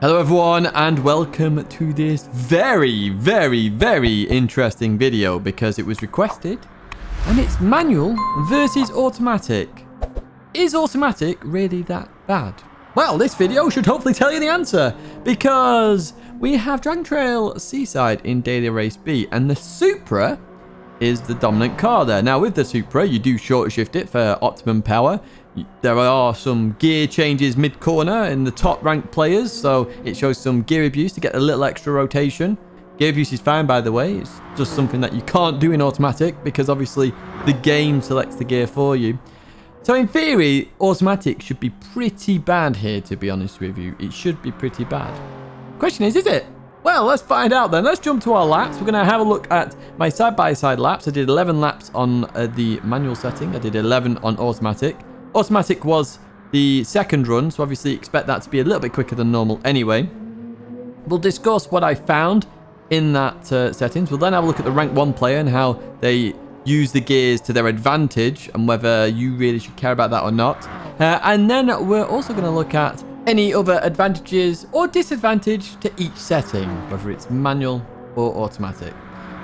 Hello everyone and welcome to this very, very, very interesting video because it was requested and it's manual versus automatic. Is automatic really that bad? Well, this video should hopefully tell you the answer because we have Dragon Trail Seaside in Daily Race B and the Supra is the dominant car there. Now with the Supra, you do short shift it for optimum power. There are some gear changes mid-corner in the top ranked players, so it shows some gear abuse to get a little extra rotation. Gear abuse is fine, by the way. It's just something that you can't do in automatic because obviously the game selects the gear for you. So in theory, automatic should be pretty bad here, to be honest with you. It should be pretty bad. Question is, is it? Well, let's find out then. Let's jump to our laps. We're going to have a look at my side-by-side -side laps. I did 11 laps on uh, the manual setting. I did 11 on automatic. Automatic was the second run, so obviously expect that to be a little bit quicker than normal anyway. We'll discuss what I found in that uh, settings. We'll then have a look at the rank 1 player and how they use the gears to their advantage and whether you really should care about that or not. Uh, and then we're also going to look at any other advantages or disadvantage to each setting, whether it's manual or automatic.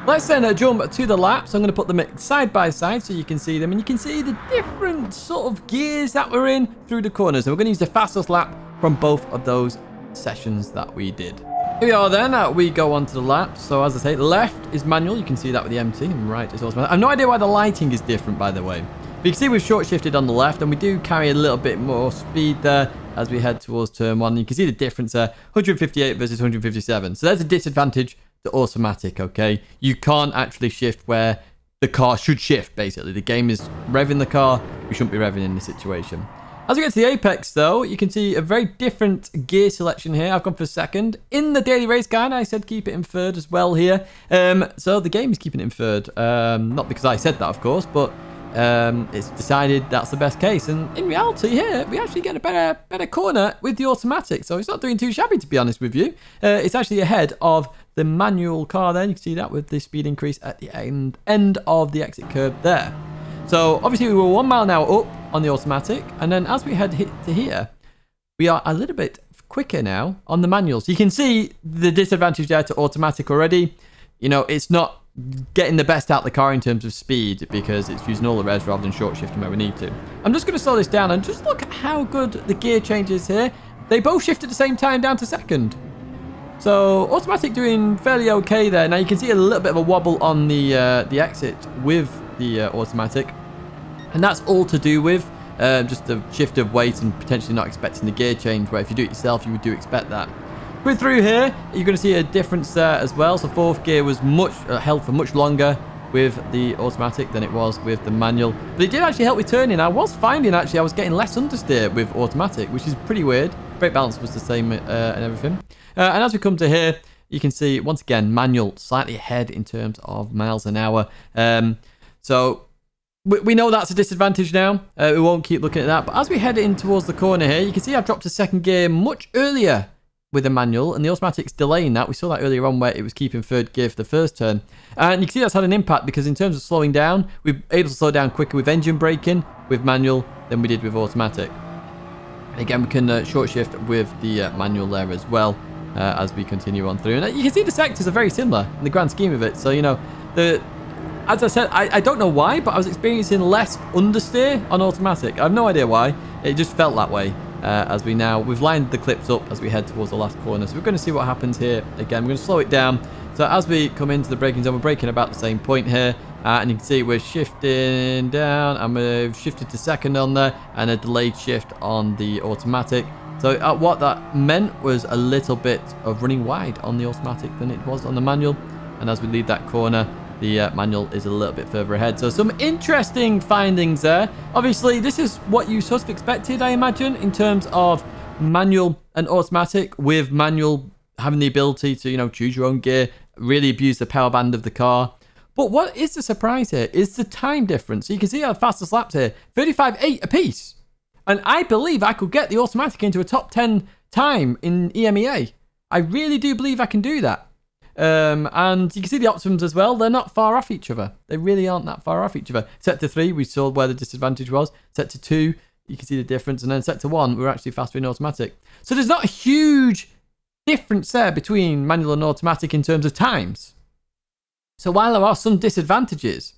Let's then uh, jump to the laps. I'm going to put them side by side so you can see them. And you can see the different sort of gears that we're in through the corners. And we're going to use the fastest lap from both of those sessions that we did. Here we are then. Uh, we go on to the laps. So as I say, left is manual. You can see that with the MT. And right is automatic. I have no idea why the lighting is different, by the way. But you can see we've short shifted on the left. And we do carry a little bit more speed there as we head towards turn one. You can see the difference there. 158 versus 157. So there's a disadvantage the automatic, okay? You can't actually shift where the car should shift, basically. The game is revving the car. We shouldn't be revving in this situation. As we get to the apex, though, you can see a very different gear selection here. I've gone for second. In the daily race guide, I said keep it in third as well here. Um, so the game is keeping it in third. Um, not because I said that, of course, but um, it's decided that's the best case. And in reality here, we actually get a better better corner with the automatic. So it's not doing too shabby, to be honest with you. Uh, it's actually ahead of the manual car there. You can see that with the speed increase at the end, end of the exit curve there. So obviously we were one mile an hour up on the automatic. And then as we head to here, we are a little bit quicker now on the manuals. You can see the disadvantage there to automatic already. You know, it's not getting the best out of the car in terms of speed because it's using all the revs rather than short shifting where we need to. I'm just going to slow this down and just look at how good the gear changes here. They both shift at the same time down to second. So automatic doing fairly okay there. Now you can see a little bit of a wobble on the uh, the exit with the uh, automatic. And that's all to do with uh, just the shift of weight and potentially not expecting the gear change where if you do it yourself you would do expect that. We're through here, you're going to see a difference there as well. So fourth gear was much uh, held for much longer with the automatic than it was with the manual. But it did actually help with turning. I was finding actually I was getting less understeer with automatic, which is pretty weird. Brake balance was the same uh, and everything. Uh, and as we come to here, you can see, once again, manual slightly ahead in terms of miles an hour. Um, so we, know that's a disadvantage now. Uh, we won't keep looking at that. But as we head in towards the corner here, you can see I've dropped to second gear much earlier with the manual and the automatic's delaying that. We saw that earlier on where it was keeping third gear for the first turn. And you can see that's had an impact because in terms of slowing down, we're able to slow down quicker with engine braking with manual than we did with automatic. Again, we can uh, short shift with the uh, manual there as well uh, as we continue on through. And you can see the sectors are very similar in the grand scheme of it. So, you know, the as I said, I, I don't know why, but I was experiencing less understeer on automatic. I have no idea why. It just felt that way uh, as we now, we've lined the clips up as we head towards the last corner. So we're going to see what happens here. Again, we're going to slow it down. So as we come into the braking zone, we're braking about the same point here. Uh, and you can see we're shifting down and we've shifted to second on there and a delayed shift on the automatic. So uh, what that meant was a little bit of running wide on the automatic than it was on the manual. And as we leave that corner, the uh, manual is a little bit further ahead. So some interesting findings there. Obviously, this is what you sort of expected, I imagine, in terms of manual and automatic with manual having the ability to, you know, choose your own gear, really abuse the power band of the car. But what is the surprise here is the time difference. So you can see our fastest laps here, 35.8 apiece. And I believe I could get the automatic into a top 10 time in EMEA. I really do believe I can do that. Um, and you can see the optimums as well. They're not far off each other. They really aren't that far off each other. Sector 3, we saw where the disadvantage was. Sector 2, you can see the difference. And then sector 1, we're actually faster in automatic. So there's not a huge difference there between manual and automatic in terms of times. So while there are some disadvantages,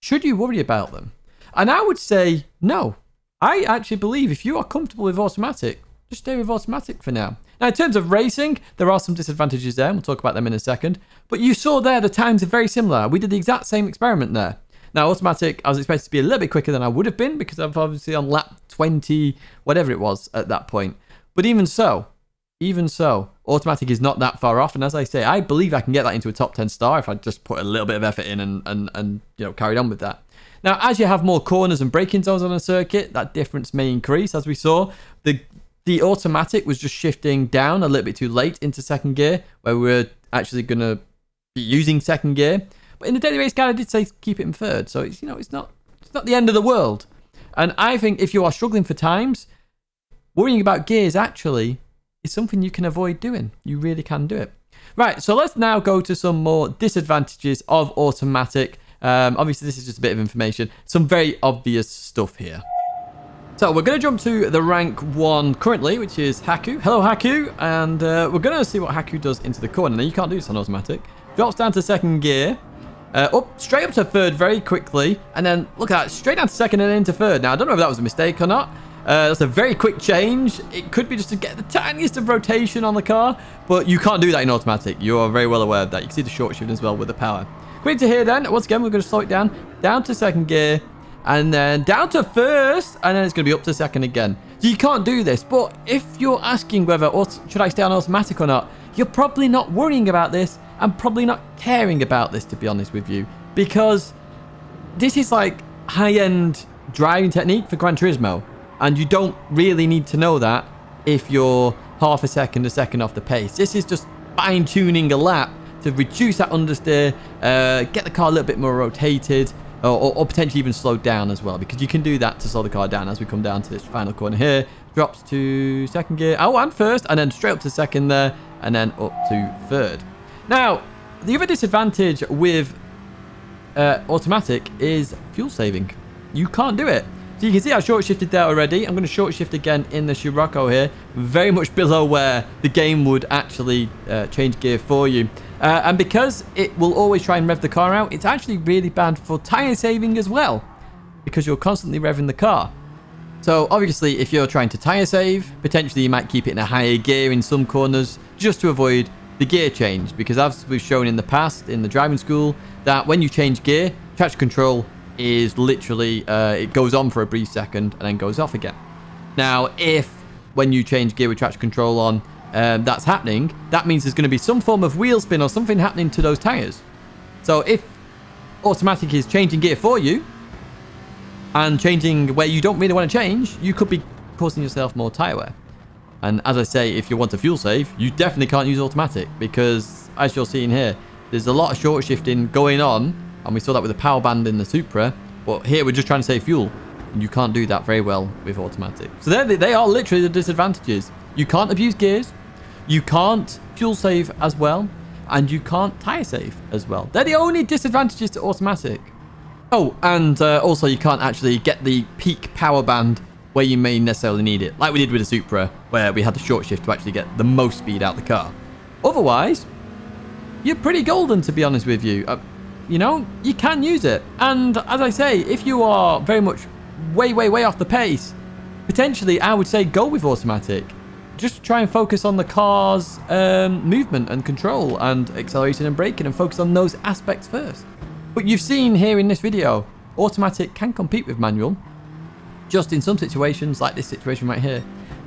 should you worry about them? And I would say no. I actually believe if you are comfortable with automatic, just stay with automatic for now. Now, in terms of racing, there are some disadvantages there, and we'll talk about them in a second. But you saw there the times are very similar. We did the exact same experiment there. Now, automatic, I was expected to be a little bit quicker than I would have been because I'm obviously on lap 20, whatever it was at that point. But even so, even so, automatic is not that far off. And as I say, I believe I can get that into a top 10 star if I just put a little bit of effort in and, and, and you know, carried on with that. Now, as you have more corners and braking zones on a circuit, that difference may increase, as we saw. The the automatic was just shifting down a little bit too late into second gear, where we are actually going to be using second gear. But in the daily race guide, I did say keep it in third, so it's you know it's not it's not the end of the world. And I think if you are struggling for times, worrying about gears actually is something you can avoid doing. You really can do it. Right, so let's now go to some more disadvantages of automatic. Um, obviously, this is just a bit of information. Some very obvious stuff here. So we're going to jump to the rank 1 currently, which is Haku. Hello, Haku. And uh, we're going to see what Haku does into the corner. Now, you can't do this on automatic. Drops down to second gear. Uh, up, straight up to third very quickly. And then, look at that, straight down to second and into third. Now, I don't know if that was a mistake or not. Uh, that's a very quick change. It could be just to get the tiniest of rotation on the car, but you can't do that in automatic. You are very well aware of that. You can see the short shift as well with the power. Quick to here then. Once again, we're going to slow it down. Down to second gear and then down to first, and then it's going to be up to second again. So you can't do this, but if you're asking whether or should I stay on automatic or not, you're probably not worrying about this and probably not caring about this, to be honest with you, because this is like high-end driving technique for Gran Turismo, and you don't really need to know that if you're half a second, a second off the pace. This is just fine-tuning a lap to reduce that understeer, uh, get the car a little bit more rotated, or, or, potentially even slow down as well because you can do that to slow the car down as we come down to this final corner here. Drops to second gear. Oh and first and then straight up to second there and then up to third. Now the other disadvantage with uh, automatic is fuel saving. You can't do it so you can see I short shifted there already I'm going to short shift again in the Scirocco here very much below where the game would actually uh, change gear for you uh, and because it will always try and rev the car out, it's actually really bad for tyre saving as well. Because you're constantly revving the car. So obviously, if you're trying to tyre save, potentially you might keep it in a higher gear in some corners just to avoid the gear change. Because as we've shown in the past in the driving school, that when you change gear, traction control is literally, uh, it goes on for a brief second and then goes off again. Now, if when you change gear with traction control on, um, that's happening, that means there's going to be some form of wheel spin or something happening to those tires. So if automatic is changing gear for you and changing where you don't really want to change, you could be causing yourself more tire wear. And as I say, if you want to fuel save, you definitely can't use automatic because as you're seeing here, there's a lot of short shifting going on. And we saw that with the power band in the Supra. But here we're just trying to save fuel. And you can't do that very well with automatic. So they, they are literally the disadvantages. You can't abuse gears. You can't fuel save as well, and you can't tire save as well. They're the only disadvantages to automatic. Oh, and uh, also you can't actually get the peak power band where you may necessarily need it, like we did with the Supra, where we had the short shift to actually get the most speed out the car. Otherwise, you're pretty golden, to be honest with you. Uh, you know, you can use it. And as I say, if you are very much way, way, way off the pace, potentially I would say go with automatic just try and focus on the car's um, movement and control and acceleration and braking and focus on those aspects first. But you've seen here in this video, automatic can compete with manual. Just in some situations, like this situation right here,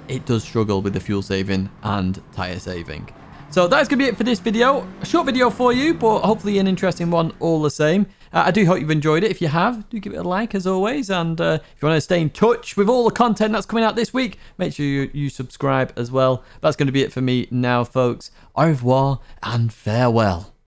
it does struggle with the fuel saving and tyre saving. So that's going to be it for this video. A short video for you, but hopefully an interesting one all the same. Uh, I do hope you've enjoyed it. If you have, do give it a like as always. And uh, if you want to stay in touch with all the content that's coming out this week, make sure you, you subscribe as well. That's going to be it for me now, folks. Au revoir and farewell.